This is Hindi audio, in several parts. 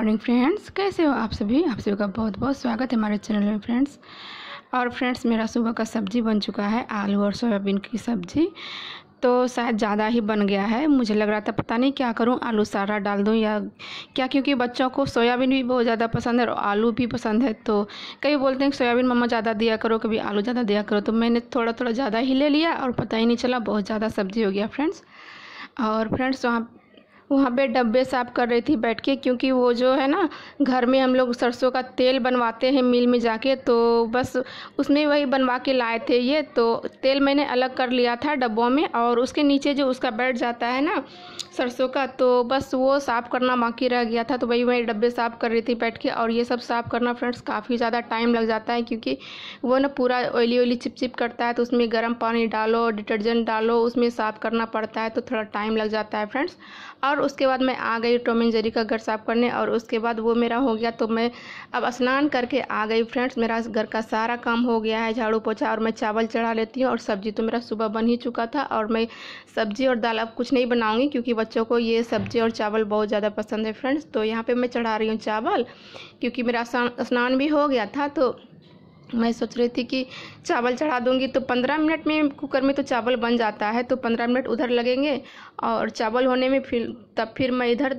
मॉर्निंग फ्रेंड्स, कैसे हो आप सभी? आप सभी का बहुत बहुत स्वागत है हमारे चैनल में फ्रेंड्स। और फ्रेंड्स, मेरा सुबह का सब्ज़ी बन चुका है, आलू और सोयाबीन की सब्ज़ी। तो शायद ज़्यादा ही बन गया है, मुझे लग रहा था पता नहीं क्या करूँ, आलू सारा डाल दूँ या क्या? क्योंकि बच्चों को सोयाबीन भी बहुत ज़्यादा पसंद है और आलू भी पसंद है। तो कई बोलते हैं सोयाबीन मम्मा ज़्यादा दिया करो, कभी आलू ज़्यादा दिया करो। तो मैंने थोड़ा थोड़ा ज़्यादा ही ले लिया और पता ही नहीं चला, बहुत ज़्यादा सब्ज़ी हो गया फ्रेंड्स। और फ्रेंड्स, वहाँ वहाँ पे डब्बे साफ़ कर रही थी बैठ के, क्योंकि वो जो है ना, घर में हम लोग सरसों का तेल बनवाते हैं मिल में जाके तो बस उसमें वही बनवा के लाए थे ये तो तेल मैंने अलग कर लिया था डब्बों में, और उसके नीचे जो उसका बैठ जाता है ना सरसों का तो बस वो साफ़ करना बाकी रह गया था। तो वही वही डब्बे साफ़ कर रही थी बैठ के और ये सब साफ़ करना फ्रेंड्स काफ़ी ज़्यादा टाइम लग जाता है क्योंकि वो ना पूरा ऑयली ऑयली चिप चिप करता है तो उसमें गर्म पानी डालो, डिटर्जेंट डालो, उसमें साफ़ करना पड़ता है तो थोड़ा टाइम लग जाता है फ्रेंड्स। और उसके बाद मैं आ गई टॉम एंड जेरी का घर साफ़ करने और उसके बाद वो मेरा हो गया तो मैं अब स्नान करके आ गई फ्रेंड्स। मेरा घर का सारा काम हो गया है, झाड़ू पोछा और मैं चावल चढ़ा लेती हूँ और सब्ज़ी तो मेरा सुबह बन ही चुका था और मैं सब्ज़ी और दाल अब कुछ नहीं बनाऊँगी क्योंकि बच्चों को ये सब्ज़ी और चावल बहुत ज़्यादा पसंद है फ्रेंड्स। तो यहाँ पे मैं चढ़ा रही हूँ चावल, क्योंकि मेरा स्नान भी हो गया था तो मैं सोच रही थी कि चावल चढ़ा दूँगी। तो पंद्रह मिनट में कुकर में तो चावल बन जाता है तो पंद्रह मिनट उधर लगेंगे और चावल होने में फिर, तब फिर मैं इधर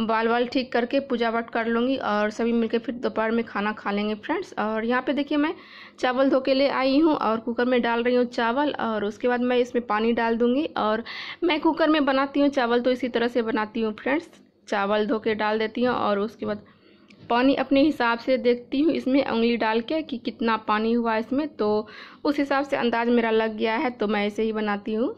बाल वाल ठीक करके पूजा पाठ कर लूँगी और सभी मिलकर फिर दोपहर में खाना खा लेंगे फ्रेंड्स और यहाँ पे देखिए मैं चावल धो के ले आई हूँ और कुकर में डाल रही हूँ चावल और उसके बाद मैं इसमें पानी डाल दूँगी और मैं कुकर में बनाती हूँ चावल तो इसी तरह से बनाती हूँ फ्रेंड्स चावल धो के डाल देती हूँ और उसके बाद पानी अपने हिसाब से देखती हूँ इसमें उंगली डाल के कि कितना पानी हुआ इसमें तो उस हिसाब से अंदाज मेरा लग गया है तो मैं ऐसे ही बनाती हूँ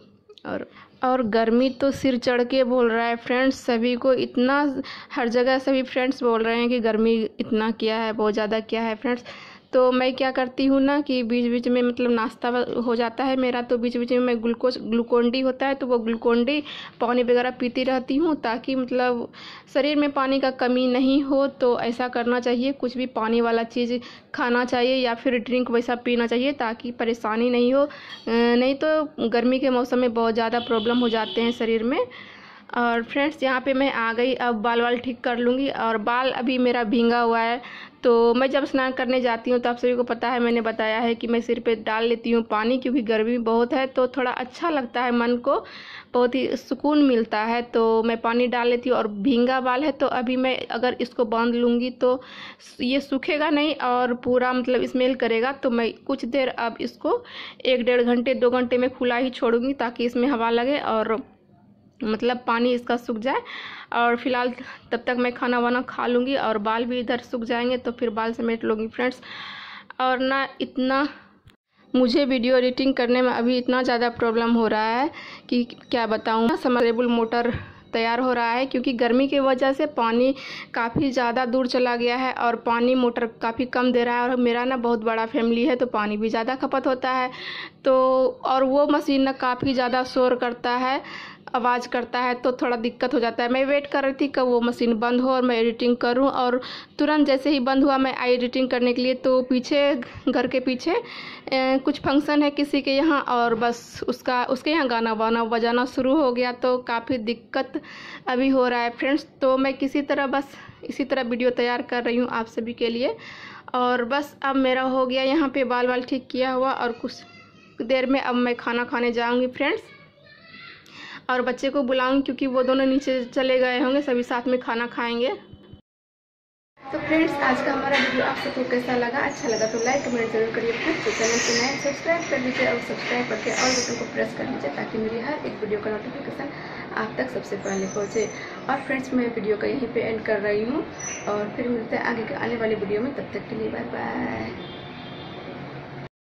और और गर्मी तो सिर चढ़ के बोल रहा है फ्रेंड्स सभी को इतना, हर जगह सभी फ्रेंड्स बोल रहे हैं कि गर्मी इतना किया है, बहुत ज़्यादा किया है फ्रेंड्स तो मैं क्या करती हूँ ना कि बीच बीच में मतलब नाश्ता हो जाता है मेरा तो बीच बीच में मैं ग्लूकोज ग्लूकोन डी होता है तो वो ग्लूकोन डी पानी वगैरह पीती रहती हूँ ताकि मतलब शरीर में पानी का कमी नहीं हो तो ऐसा करना चाहिए। कुछ भी पानी वाला चीज़ खाना चाहिए या फिर ड्रिंक वैसा पीना चाहिए ताकि परेशानी नहीं हो। नहीं तो गर्मी के मौसम में बहुत ज़्यादा प्रॉब्लम हो जाते हैं शरीर में। और फ्रेंड्स, यहाँ पे मैं आ गई। अब बाल वाल ठीक कर लूँगी और बाल अभी मेरा भींगा हुआ है। तो मैं जब स्नान करने जाती हूँ तो आप सभी को पता है, मैंने बताया है कि मैं सिर पे डाल लेती हूँ पानी क्योंकि गर्मी बहुत है तो थोड़ा अच्छा लगता है, मन को बहुत ही सुकून मिलता है। तो मैं पानी डाल लेती हूँ और भींगा बाल है तो अभी मैं अगर इसको बाँध लूँगी तो ये सूखेगा नहीं और पूरा मतलब स्मेल करेगा। तो मैं कुछ देर अब इसको एक डेढ़ घंटे, दो घंटे में खुला ही छोड़ूँगी ताकि इसमें हवा लगे और मतलब पानी इसका सूख जाए और फ़िलहाल तब तक मैं खाना वाना खा लूँगी और बाल भी इधर सूख जाएँगे तो फिर बाल समेट लूँगी फ्रेंड्स। और ना इतना मुझे वीडियो एडिटिंग करने में अभी इतना ज़्यादा प्रॉब्लम हो रहा है कि क्या बताऊँ। समरेबल मोटर तैयार हो रहा है क्योंकि गर्मी की वजह से पानी काफ़ी ज़्यादा दूर चला गया है और पानी मोटर काफ़ी कम दे रहा है और मेरा ना बहुत बड़ा फैमिली है तो पानी भी ज़्यादा खपत होता है। तो और वो मशीन ना काफ़ी ज़्यादा शोर करता है आवाज़ करता है तो थोड़ा दिक्कत हो जाता है। मैं वेट कर रही थी कब वो मशीन बंद हो और मैं एडिटिंग करूँ और तुरंत जैसे ही बंद हुआ मैं आई एडिटिंग करने के लिए तो पीछे घर के पीछे ए, कुछ फ़ंक्शन है किसी के यहाँ और बस उसका उसके यहाँ गाना वाना बजाना शुरू हो गया तो काफ़ी दिक्कत अभी हो रहा है। फ्रेंड्स तो मैं किसी तरह बस इसी तरह वीडियो तैयार कर रही हूँ आप सभी के लिए और बस अब मेरा हो गया। यहाँ पे बाल बाल ठीक किया हुआ और कुछ देर में अब मैं खाना खाने जाऊँगी। फ्रेंड्स और बच्चे को बुलाऊँगी क्योंकि वो दोनों नीचे चले गए होंगे, सभी साथ में खाना खाएँगे। तो फ्रेंड्स आज का हमारा वीडियो आप सबको कैसा लगा? अच्छा लगा तो लाइक कमेंट ज़रूर करिए। फ्रेंड्स तो चैनल को नए सब्सक्राइब कर लीजिए और सब्सक्राइब करके और बटन को प्रेस कर लीजिए ताकि मेरी हर एक वीडियो का नोटिफिकेशन आप तक सबसे पहले पहुँचे। और फ्रेंड्स मैं वीडियो का यहीं पे एंड कर रही हूँ और फिर मिलते हैं आगे के आने वाली वीडियो में। तब तक के लिए बाय बाय